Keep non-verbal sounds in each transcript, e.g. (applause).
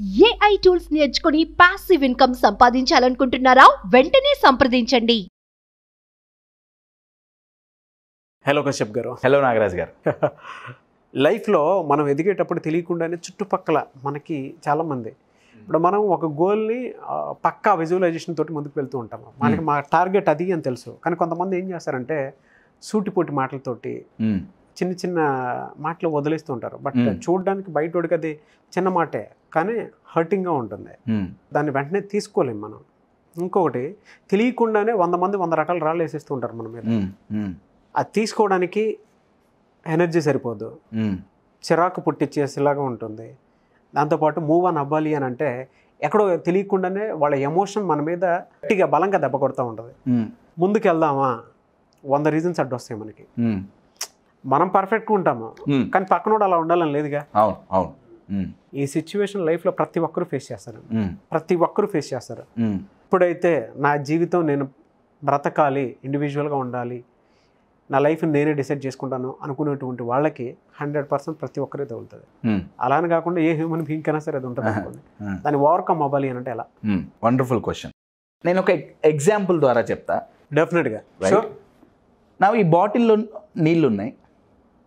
AI tools నేర్చుకుని passive income సంపాదించాలనుకుంటున్నారా? వెంటనే సంప్రదించండి. హలో కశ్యప్ గారు. హలో నాగరాజ్ గారు. (laughs) లైఫ్లో మనం ఎదిగేటప్పుడు తెలియకుండానే చుట్టుపక్కల మనకి చాలామంది ఇప్పుడు మనం ఒక గోల్ని పక్కా విజువలైజేషన్ తోటి ముందుకు వెళ్తూ ఉంటాం. మనకి మా టార్గెట్ అది అని తెలుసు. కానీ కొంతమంది ఏం చేస్తారంటే సూటిపోటి మాటలతోటి మ్మ్. చిన్న చిన్న మాటలు వదిలేస్తూ ఉంటారు. But Hmm. చూడడానికి బయటోడికి అది చిన్న మాటే. కానీ హర్టింగ్గా ఉంటుంది. దాన్ని వెంటనే తీసుకోలేం మనం ఇంకొకటి తెలియకుండానే వంద మంది వంద రకాల రాళ్ళు వేసేస్తూ ఉంటారు మన మీద. అది తీసుకోవడానికి ఎనర్జీ సరిపోదు. చిరాకు పుట్టించేసేలాగా ఉంటుంది దాంతోపాటు మూవ్ ఆన్ అవ్వాలి అని అంటే ఎక్కడో తెలియకుండానే వాళ్ళ ఎమోషన్ మన మీద గట్టిగా బలంగా దెబ్బ కొడుతూ ఉంటుంది. ముందుకు వెళ్దామా వంద రీజన్స్ అడ్డు వస్తాయి మనకి. మనం పర్ఫెక్ట్గా ఉంటాము. కానీ పక్కనోడు అలా ఉండాలని లేదుగా అవును అవును. ఈ సిచ్యువేషన్ లైఫ్లో ప్రతి ఒక్కరూ ఫేస్ చేస్తారు. ప్రతి ఒక్కరూ ఫేస్ చేస్తారు. ఇప్పుడైతే నా జీవితం నేను బ్రతకాలి ఇండివిజువల్గా ఉండాలి నా లైఫ్ నేనే డిసైడ్ చేసుకుంటాను అనుకునేటువంటి వాళ్ళకి హండ్రెడ్ పర్సెంట్ ప్రతి ఒక్కరే తగులుతుంది మ్మ్. అలా అని కాకుండా ఏ హ్యూమన్ బీయింగ్ కైనా సరే అది ఉంటుంది అనుకోండి. దాన్ని ఓవర్కమ్ అవ్వాలి అని అంటే ఎలా. వండర్ఫుల్ క్వశ్చన్ నేను ఒక ఎగ్జాంపుల్ ద్వారా చెప్తా. డెఫినెట్గా రైట్ నా ఈ బాటిల్లో నీళ్ళు ఉన్నాయి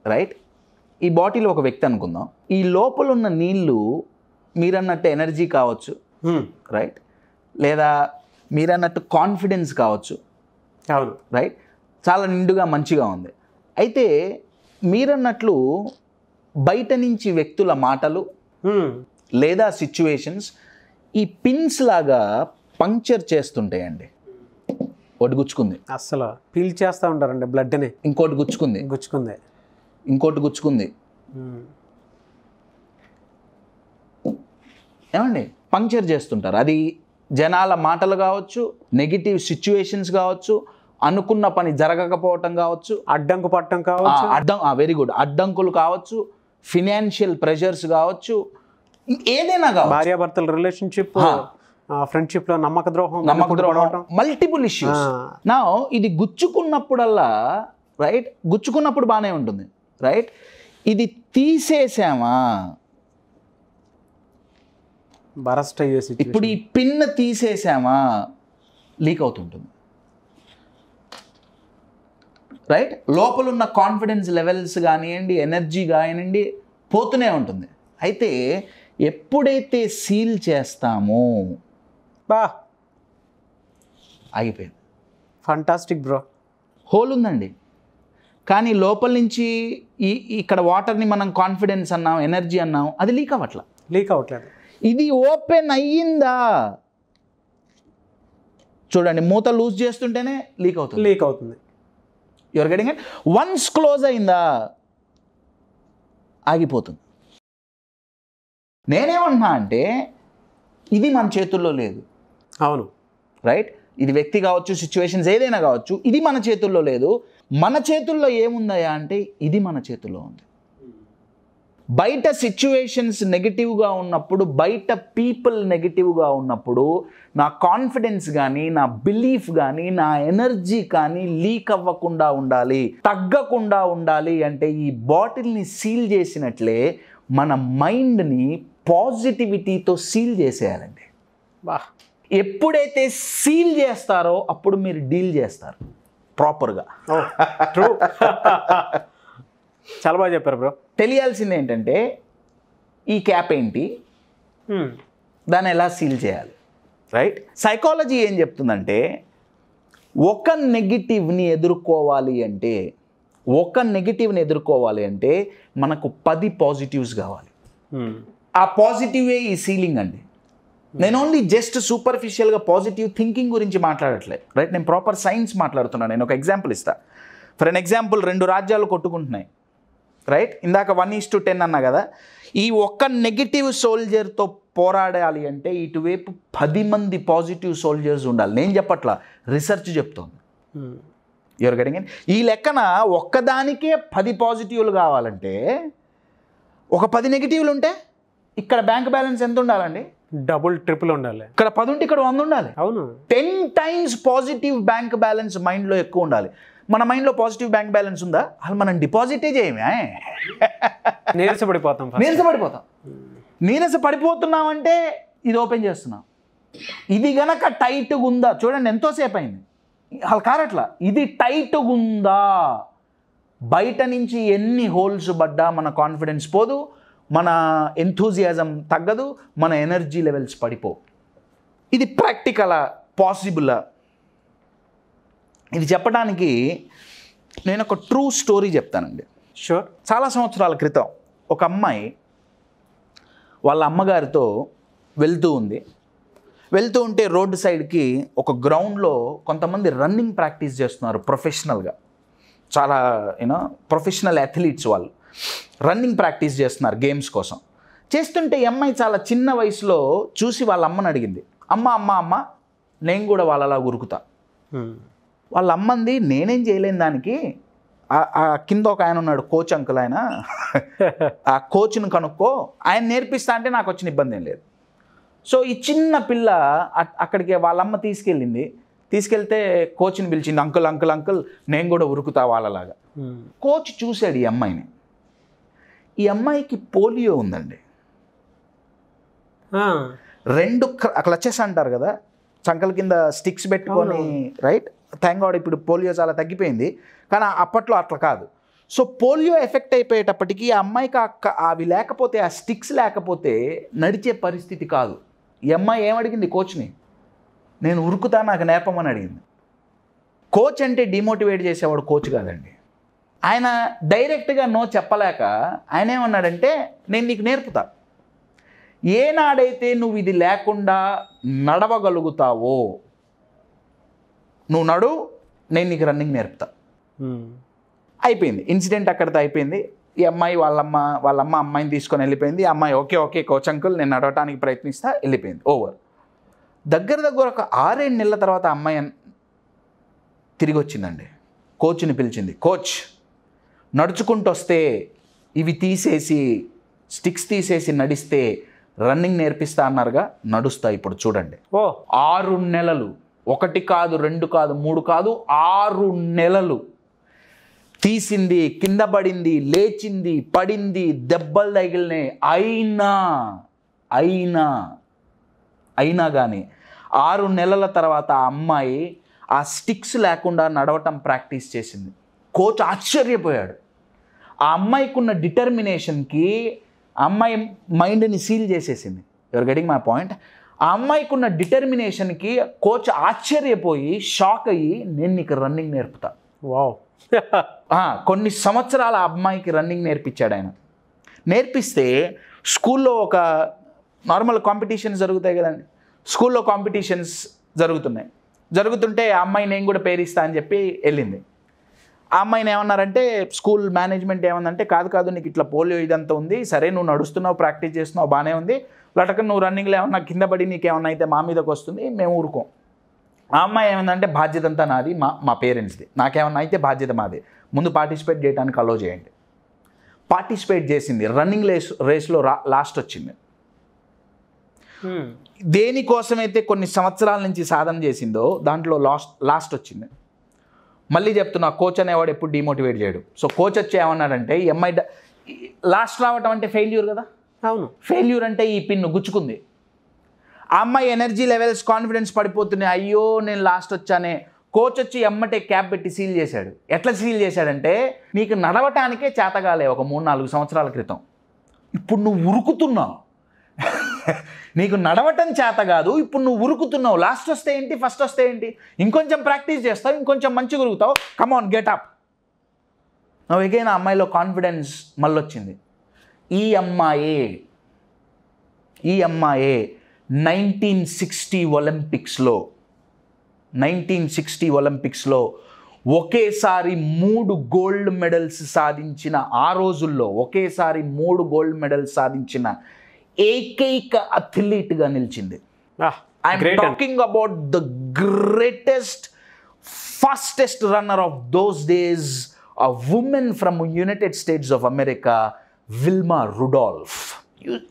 రైట్ ఈ బాటిల్ ఒక వ్యక్తి అనుకుందాం. ఈ లోపల ఉన్న నీళ్ళు మీరన్నట్టు ఎనర్జీ కావచ్చు రైట్? లేదా మీరన్నట్టు కాన్ఫిడెన్స్ కావచ్చు అవును. రైట్? చాలా నిండుగా మంచిగా ఉంది. అయితే మీరన్నట్లు బయట నుంచి వ్యక్తుల మాటలు. లేదా సిచ్యువేషన్స్ ఈ పిన్స్ లాగా పంక్చర్ చేస్తుంటాయండి ఒకటి గుచ్చుకుంది అస్సలు. పీల్ చేస్తూ ఉంటారండి బ్లడ్ని ఇంకోటి గుచ్చుకుంది. గుచ్చుకుంది. ఇంకోటి గుచ్చుకుంది. ఏమండి? పంక్చర్ చేస్తుంటారు. అది జనాల మాటలు కావచ్చు నెగిటివ్ సిచ్యువేషన్స్ కావచ్చు అనుకున్న పని జరగకపోవటం కావచ్చు అడ్డంకు పట్టడం కావచ్చు. అడ్డం వెరీ గుడ్ అడ్డంకులు కావచ్చు ఫినాన్షియల్ ప్రెషర్స్ కావచ్చు ఏదైనా కావచ్చు. భార్యాభర్తల రిలేషన్షిప్. ఫ్రెండ్షిప్లో నమ్మక ద్రోహం నమ్మక పడవటం. Multiple issues. నా ఇది గుచ్చుకున్నప్పుడల్లా రైట్ గుచ్చుకున్నప్పుడు బాగానే ఉంటుంది. రైట్? ఇది తీసేసామా? బరస్ట్ అయ్యే situation. ఇప్పుడు ఈ పిన్ తీసేసామా? లీక్ అవుతుంటుంది. రైట్? లోపల ఉన్న కాన్ఫిడెన్స్ లెవెల్స్ కానివ్వండి ఎనర్జీ కానివ్వండి పోతూనే ఉంటుంది. అయితే ఎప్పుడైతే సీల్ చేస్తామో బా. ఆగిపోయింది. ఫంటాస్టిక్ బ్రో హోల్ ఉందండి. కానీ లోపల నుంచి ఈ ఇక్కడ వాటర్ని మనం కాన్ఫిడెన్స్ అన్నాం ఎనర్జీ అన్నాం అది లీక్ అవ్వట్ల? లీక్ అవ్వట్లేదు. ఇది ఓపెన్ అయ్యిందా? చూడండి మూత లూజ్ చేస్తుంటేనే లీక్ అవుతుంది. లీక్ అవుతుంది. Your getting it once close అయిందా? ఆగిపోతుంది. నేనేమంటున్నా అంటే ఇది మన చేతుల్లో లేదు. అవును. రైట్ ఇది వ్యక్తి కావచ్చు సిచ్యువేషన్స్ ఏదైనా కావచ్చు ఇది మన చేతుల్లో లేదు. మన చేతుల్లో ఏముందయా అంటే ఇది మన చేతుల్లో ఉంది. బయట సిచ్యువేషన్స్ నెగిటివ్గా ఉన్నప్పుడు బయట పీపుల్ నెగిటివ్గా ఉన్నప్పుడు నా కాన్ఫిడెన్స్ కానీ నా బిలీఫ్ కానీ నా ఎనర్జీ కానీ లీక్ అవ్వకుండా ఉండాలి తగ్గకుండా ఉండాలి అంటే ఈ బాటిల్ని సీల్ చేసినట్లే మన మైండ్ని పాజిటివిటీతో సీల్ చేసేయాలండి. బా ఎప్పుడైతే సీల్ చేస్తారో అప్పుడు మీరు డీల్ చేస్తారు. ప్రాపర్గా. (laughs) చాలా బాగా చెప్పారు బ్రో. తెలియాల్సింది ఏంటంటే ఈ క్యాప్ ఏంటి? దాన్ని ఎలా సీల్ చేయాలి? రైట్. సైకాలజీ ఏం చెప్తుందంటే ఒక నెగిటివ్ని ఎదుర్కోవాలి అంటే ఒక నెగిటివ్ని ఎదుర్కోవాలి అంటే మనకు పది పాజిటివ్స్ కావాలి. ఆ పాజిటివే ఈ సీలింగ్ అండి. నేను ఓన్లీ జస్ట్ సూపర్ఫిషియల్గా పాజిటివ్ థింకింగ్ గురించి మాట్లాడట్లేదు రైట్ నేను ప్రాపర్ సైన్స్ మాట్లాడుతున్నాను. నేను ఒక ఎగ్జాంపుల్ ఇస్తా. ఫర్ ఎన్ ఎగ్జాంపుల్ రెండు రాజ్యాలు కొట్టుకుంటున్నాయి. రైట్ ఇందాక వన్ ఈస్ టు టెన్ అన్నా కదా? ఈ ఒక్క నెగిటివ్ సోల్జర్తో పోరాడాలి అంటే ఇటువైపు పది మంది పాజిటివ్ సోల్జర్స్ ఉండాలి. నేను చెప్పట్లా. రీసెర్చ్ చెప్తోంది. ఎవరు గడిగిన ఈ లెక్కన ఒక్కదానికే పది పాజిటివ్లు కావాలంటే ఒక పది నెగిటివ్లు ఉంటే ఇక్కడ బ్యాంక్ బ్యాలెన్స్ ఎంత ఉండాలండి? డబుల్ ట్రిపుల్ ఉండాలి. ఇక్కడ పది ఉంటే ఇక్కడ వంద ఉండాలి. అవును. Ten times positive bank balance మైండ్లో ఎక్కువ ఉండాలి. మన మైండ్లో పాజిటివ్ బ్యాంక్ బ్యాలెన్స్ ఉందా? అసలు మనం డిపాజిటే చేయమే నీరసపడిపోతాం. నీరసపడిపోతాం. నీరస పడిపోతున్నామంటే ఇది ఓపెన్ చేస్తున్నాం. ఇది గనక టైట్గా ఉందా? చూడండి ఎంతోసేపు అయింది. అలా కారట్లా? ఇది టైట్గా ఉందా? బయట నుంచి ఎన్ని హోల్స్ పడ్డా మన కాన్ఫిడెన్స్ పోదు. మన ఎంథూజియాజం తగ్గదు మన ఎనర్జీ లెవెల్స్ పడిపోవు ఇది ప్రాక్టికలా పాసిబులా ఇది చెప్పడానికి నేను ఒక ట్రూ స్టోరీ చెప్తానండి. షూర్ చాలా సంవత్సరాల క్రితం ఒక అమ్మాయి వాళ్ళ అమ్మగారితో వెళ్తూ ఉంది. వెళ్తూ ఉంటే రోడ్డు సైడ్కి ఒక గ్రౌండ్లో కొంతమంది రన్నింగ్ ప్రాక్టీస్ చేస్తున్నారు ప్రొఫెషనల్గా చాలా యూనో ప్రొఫెషనల్ అథ్లీట్స్ వాళ్ళు. రన్నింగ్ ప్రాక్టీస్ చేస్తున్నారు గేమ్స్ కోసం. చేస్తుంటే ఈ అమ్మాయి చాలా చిన్న వయసులో చూసి వాళ్ళ అమ్మని అడిగింది. అమ్మ అమ్మ అమ్మ నేను కూడా వాళ్ళలా ఉరుకుతా. వాళ్ళ అమ్మంది నేనేం చేయలేని దానికి ఆ- కింద ఒక ఆయన ఉన్నాడు కోచ్ అంకుల్ ఆయన. (laughs) ఆ కోచ్ను కనుక్కో ఆయన నేర్పిస్తా అంటే నాకు వచ్చిన ఇబ్బంది ఏం లేదు. సో ఈ చిన్న పిల్ల అక్కడికి వాళ్ళ అమ్మ తీసుకెళ్ళింది. తీసుకెళ్తే కోచ్ని పిలిచింది అంకుల్ అంకుల్ అంకుల్ నేను కూడా ఉరుకుతా వాళ్ళలాగా. కోచ్ చూశాడు ఈ అమ్మాయిని. ఈ అమ్మాయికి పోలియో ఉందండి. రెండు క్లచెస్ అంటారు కదా చంకల కింద స్టిక్స్ పెట్టుకొని రైట్? థ్యాంక్ గాడ్ ఇప్పుడు పోలియో చాలా తగ్గిపోయింది కానీ అప్పట్లో అట్లా కాదు. సో పోలియో ఎఫెక్ట్ అయిపోయేటప్పటికి ఆ అమ్మాయికి అవి లేకపోతే ఆ స్టిక్స్ లేకపోతే నడిచే పరిస్థితి కాదు. ఈ అమ్మాయి ఏమడిగింది కోచ్ని? నేను ఉరుకుతా నాకు నేర్పమని అడిగింది. కోచ్ అంటే డిమోటివేట్ చేసేవాడు కోచ్ కాదండి. ఆయన డైరెక్ట్గా నో చెప్పలేక ఆయన ఏమన్నాడంటే నేను నీకు నేర్పుతా. ఏనాడైతే నువ్వు ఇది లేకుండా నడవగలుగుతావో నువ్వు నడు నేను నీకు రన్నింగ్ నేర్పుతా. అయిపోయింది. ఇన్సిడెంట్ అక్కడితో అయిపోయింది. ఈ అమ్మాయి వాళ్ళమ్మ వాళ్ళమ్మ అమ్మాయిని తీసుకొని వెళ్ళిపోయింది. ఈ అమ్మాయి ఓకే ఓకే కోచ్ అంకుల్ నేను నడవటానికి ప్రయత్నిస్తా. వెళ్ళిపోయింది. ఓవర్. దగ్గర దగ్గర ఒక ఆరేడు నెలల తర్వాత అమ్మాయి తిరిగి వచ్చిందండి కోచ్ని పిలిచింది. కోచ్ నడుచుకుంటూ వస్తే ఇవి తీసేసి స్టిక్స్ తీసేసి నడిస్తే రన్నింగ్ నేర్పిస్తా అన్నారుగా నడుస్తా ఇప్పుడు చూడండి. ఓ. ఆరు నెలలు. ఒకటి కాదు రెండు కాదు మూడు కాదు ఆరు నెలలు. తీసింది కింద పడింది లేచింది పడింది దెబ్బలు తగిలినాయి. అయినా అయినా అయినా కానీ ఆరు నెలల తర్వాత ఆ అమ్మాయి ఆ స్టిక్స్ లేకుండా నడవటం ప్రాక్టీస్ చేసింది. కోచ్ ఆశ్చర్యపోయాడు. ఆ అమ్మాయికి ఉన్న డిటర్మినేషన్కి అమ్మాయి మైండ్ని సీల్ చేసేసింది. ఎవరు గెటింగ్ మై పాయింట్ ఆ అమ్మాయికి ఉన్న డిటర్మినేషన్కి కోచ్ ఆశ్చర్యపోయి షాక్ అయ్యి నేను నీకు రన్నింగ్ నేర్పుతా. వావ్. కొన్ని సంవత్సరాల అమ్మాయికి రన్నింగ్ నేర్పించాడు ఆయన. నేర్పిస్తే స్కూల్లో ఒక నార్మల్ కాంపిటీషన్స్ జరుగుతాయి కదండి. స్కూల్లో కాంపిటీషన్స్ జరుగుతున్నాయి. జరుగుతుంటే ఆ అమ్మాయి నేను కూడా పేరిస్తా అని చెప్పి వెళ్ళింది. ఆ అమ్మాయిని ఏమన్నారంటే స్కూల్ మేనేజ్మెంట్ ఏమందంటే కాదు కాదు నీకు ఇట్లా పోలియో ఇదంతా ఉంది. సరే నువ్వు నడుస్తున్నావు ప్రాక్టీస్ చేస్తున్నావు బాగానే ఉంది. లటక నువ్వు రన్నింగ్లో ఏమన్నా కింద పడి నీకేమన్నా అయితే మా మీదకి వస్తుంది మేము ఊరుకోం. ఆ అమ్మాయి ఏమందంటే బాధ్యత అంతా నాది మా మా పేరెంట్స్ది. నాకేమన్నా అయితే బాధ్యత మాది. ముందు పార్టిసిపేట్ చేయడానికి అలో చేయండి. పార్టిసిపేట్ చేసింది. రన్నింగ్ రేస్ రేస్లో రా లాస్ట్ వచ్చింది. దేనికోసమైతే కొన్ని సంవత్సరాల నుంచి సాధన చేసిందో దాంట్లో లాస్ట్ లాస్ట్ వచ్చింది. మళ్ళీ చెప్తున్నా కోచ్ అనేవాడు ఎప్పుడు డిమోటివేట్ చేయడు. సో కోచ్ వచ్చి ఏమన్నాడంటే ఈ అమ్మాయి లాస్ట్ రావటం అంటే ఫెయిల్యూర్ కదా? అవును. ఫెయిల్యూర్ అంటే ఈ పిన్ను గుచ్చుకుంది. ఆ అమ్మాయి ఎనర్జీ లెవెల్స్ కాన్ఫిడెన్స్ పడిపోతున్నాయి. అయ్యో నేను లాస్ట్ వచ్చానే. కోచ్ వచ్చి ఎమ్మటే క్యాప్ పెట్టి సీల్ చేశాడు. ఎట్లా సీల్ చేశాడంటే నీకు నడవటానికే చేతగాలే ఒక మూడు నాలుగు సంవత్సరాల క్రితం. ఇప్పుడు నువ్వు ఉరుకుతున్నావు నీకు నడవటం చేత కాదు ఇప్పుడు నువ్వు ఉరుకుతున్నావు. లాస్ట్ వస్తే ఏంటి? ఫస్ట్ వస్తే ఏంటి? ఇంకొంచెం ప్రాక్టీస్ చేస్తావు ఇంకొంచెం మంచిగా ఉరుకుతావు. కమాన్ గెట్ అప్ నువ్వు ఆ అమ్మాయిలో కాన్ఫిడెన్స్ మళ్ళొచ్చింది. ఈ అమ్మాయే ఈ అమ్మాయే నైన్టీన్ సిక్స్టీ ఒలింపిక్స్లో నైన్టీన్ సిక్స్టీ ఒలింపిక్స్లో ఒకేసారి మూడు గోల్డ్ మెడల్స్ సాధించిన ఆ రోజుల్లో ఒకేసారి మూడు గోల్డ్ మెడల్స్ సాధించిన ఏకైక అథ్లీట్గా నిలిచింది I'm talking about the greatest fastest runner of those days a woman from United States of America Wilma Rudolph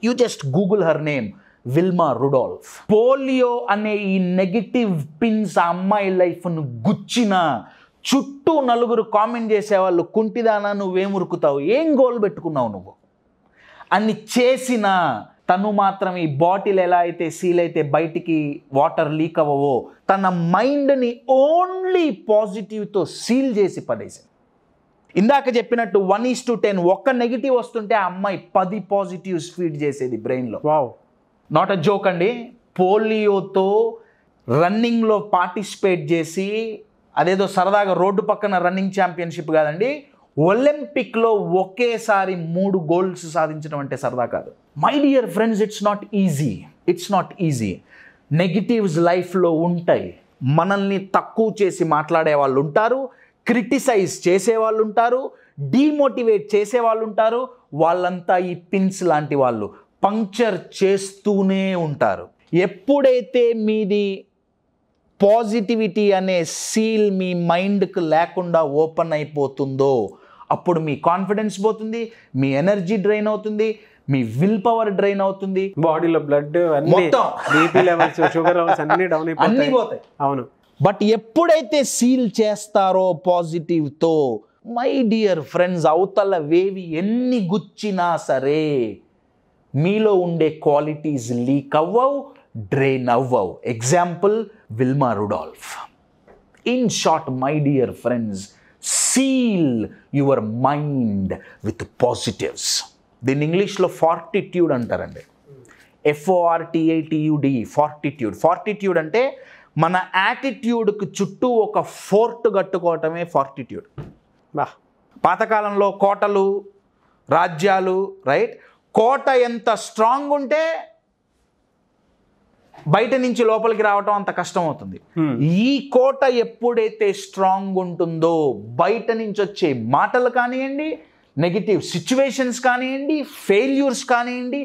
you just Google her name Wilma Rudolph polio అనే ఈ నెగిటివ్ పిన్స్ ఆ అమ్మాయి లైఫ్ను గుచ్చిన చుట్టూ నలుగురు కామెంట్ చేసేవాళ్ళు కుంటిదానా నువ్వేం ఉరుకుతావు? ఏం గోల్ పెట్టుకున్నావు నువ్వు? అని చేసిన తను మాత్రం ఈ బాటిల్ ఎలా అయితే సీల్ అయితే బయటికి వాటర్ లీక్ అవ్వవో తన మైండ్ని ఓన్లీ పాజిటివ్తో సీల్ చేసి పడేసింది. ఇందాక చెప్పినట్టు వన్ ఈస్ టు టెన్ ఒక్క నెగిటివ్ వస్తుంటే ఆ అమ్మాయి పది పాజిటివ్స్ ఫీడ్ చేసేది బ్రెయిన్లో వావ్. నాట్ అ జోక్ అండి. పోలియోతో రన్నింగ్లో పార్టిసిపేట్ చేసి అదేదో సరదాగా రోడ్డు పక్కన రన్నింగ్ ఛాంపియన్షిప్ కాదండి ఒలింపిక్లో ఒకేసారి మూడు గోల్డ్స్ సాధించడం అంటే సరదా కాదు. My dear friends it's not easy it's not easy negatives లైఫ్లో ఉంటాయి. మనల్ని తక్కువ చేసి మాట్లాడే వాళ్ళు ఉంటారు. క్రిటిసైజ్ చేసే వాళ్ళు ఉంటారు. డీమోటివేట్ చేసే వాళ్ళు ఉంటారు. వాళ్ళంతా ఈ పిన్స్ లాంటి వాళ్ళు. పంక్చర్ చేస్తూనే ఉంటారు. ఎప్పుడైతే మీది పాజిటివిటీ అనే సీల్ మీ మైండ్కి లేకుండా ఓపెన్ అయిపోతుందో అప్పుడు మీ కాన్ఫిడెన్స్ పోతుంది మీ ఎనర్జీ డ్రైన్ అవుతుంది మీ విల్ పవర్ డ్రైన్ అవుతుంది. బాడీలో బ్లడ్ అన్ని మొత్తం. బీపీ లెవెల్స్ షుగర్ లెవెల్స్ అన్ని డౌన్ అయిపోతాయి. అవును. బట్ ఎప్పుడైతే సీల్ చేస్తారో పాజిటివ్తో మై డియర్ ఫ్రెండ్స్ అవతల వేవి ఎన్ని గుచ్చినా సరే మీలో ఉండే క్వాలిటీస్ లీక్ అవ్వవు డ్రైన్ అవ్వవు. Example Wilma Rudolph in short my dear friends seal your mind with positives దీన్ని ఇంగ్లీష్లో ఫార్టిట్యూడ్ అంటారండి. ఎఫ్ఓఆర్టీఐటియుడి ఫార్టిట్యూడ్ ఫార్టిట్యూడ్ అంటే మన యాటిట్యూడ్కి చుట్టూ ఒక ఫోర్ట్ కట్టుకోవటమే ఫార్టిట్యూడ్ బా. పాతకాలంలో కోటలు రాజ్యాలు రైట్ కోట ఎంత స్ట్రాంగ్ ఉంటే బయట నుంచి లోపలికి రావటం అంత కష్టం అవుతుంది ఈ కోట ఎప్పుడైతే స్ట్రాంగ్ ఉంటుందో బయట నుంచి వచ్చే మాటలు కానివ్వండి నెగిటివ్ సిచ్యువేషన్స్ కానివ్వండి ఫెయిల్యూర్స్ కానివ్వండి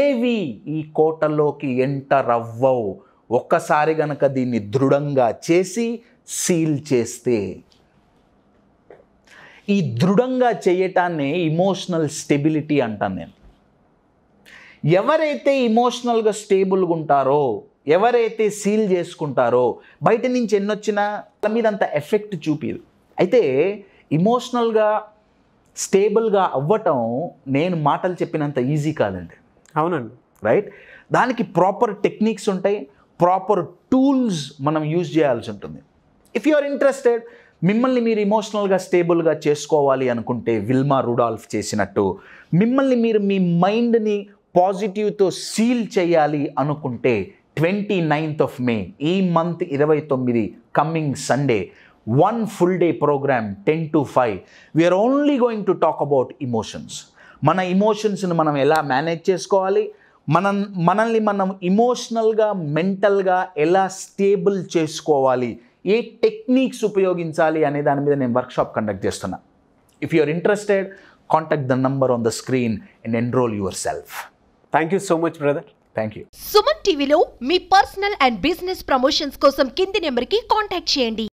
ఏవి ఈ కోటలోకి ఎంటర్ అవ్వవు. ఒక్కసారి గనక దీన్ని దృఢంగా చేసి సీల్ చేస్తే. ఈ దృఢంగా చేయటాన్ని ఇమోషనల్ స్టెబిలిటీ అంటాను నేను. ఎవరైతే ఇమోషనల్గా స్టేబుల్గా ఉంటారో ఎవరైతే సీల్ చేసుకుంటారో బయట నుంచి ఎన్నొచ్చినా వాళ్ళ మీద అంత ఎఫెక్ట్ చూపిదు. అయితే ఇమోషనల్గా స్టేబుల్గా అవ్వటం నేను మాటలు చెప్పినంత ఈజీ కాదండి. అవునండి. రైట్ దానికి ప్రాపర్ టెక్నిక్స్ ఉంటాయి ప్రాపర్ టూల్స్ మనం యూజ్ చేయాల్సి ఉంటుంది. ఇఫ్ యు ఆర్ ఇంట్రెస్టెడ్ మిమ్మల్ని మీరు ఇమోషనల్గా స్టేబుల్గా చేసుకోవాలి అనుకుంటే విల్మా రుడాల్ఫ్ చేసినట్టు మిమ్మల్ని మీరు మీ మైండ్ని పాజిటివ్తో సీల్ చేయాలి అనుకుంటే ట్వంటీ నైన్త్ ఆఫ్ మే ఈ మంత్ ఇరవై తొమ్మిది coming Sunday. One full day programme ten to five we're only going to talk about emotions మన ఇమోషన్స్ని మనం ఎలా మేనేజ్ చేసుకోవాలి? మనం మనల్ని మనం ఇమోషనల్గా మెంటల్గా ఎలా స్టేబుల్ చేసుకోవాలి? ఏ టెక్నిక్స్ ఉపయోగించాలి అనే దాని మీద నేను వర్క్షాప్ కండక్ట్ చేస్తున్నా. If you are interested contact the number on the screen and enrol yourself thank you so much brother thank you Suman టీవీలో మీ పర్సనల్ అండ్ బిజినెస్ ప్రమోషన్స్ కోసం కింది నెంబర్కి కాంటాక్ట్ చేయండి.